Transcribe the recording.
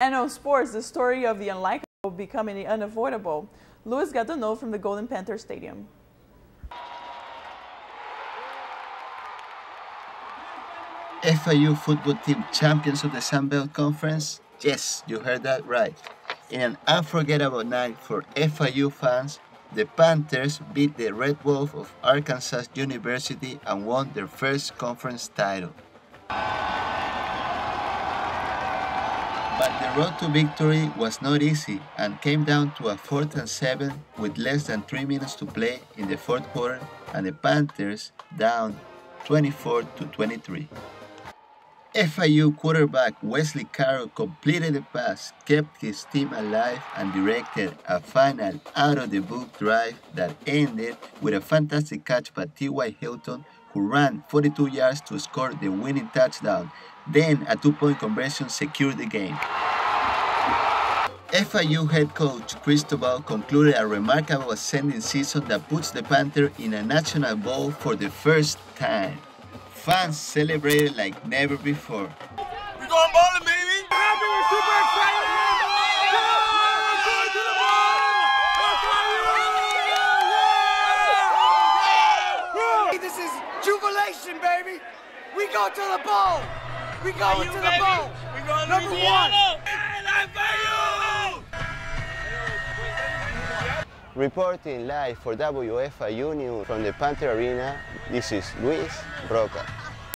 And on sports, the story of the unlikely becoming the unavoidable. Luis note from the Golden Panther Stadium. FIU football team champions of the Sun Belt Conference? Yes, you heard that right. In an unforgettable night for FIU fans, the Panthers beat the Red Wolf of Arkansas University and won their first conference title. But the road to victory was not easy and came down to a 4th and 7 with less than 3 minutes to play in the fourth quarter and the Panthers down 24 to 23. FIU quarterback Wesley Carroll completed the pass, kept his team alive, and directed a final out-of-the-book drive that ended with a fantastic catch by T.Y. Hilton, who ran 42 yards to score the winning touchdown. Then a two-point conversion secured the game. FIU head coach Cristobal concluded a remarkable ascending season that puts the Panther in a national bowl for the first time. Fans celebrated like never before. We going bowling, baby! Happy, we're super excited! This is jubilation, baby! We go to the bowl! We go to the bowl! We going Number Louisiana. one! Reporting live for WFIU News from the Panther Arena, this is Luis Roca.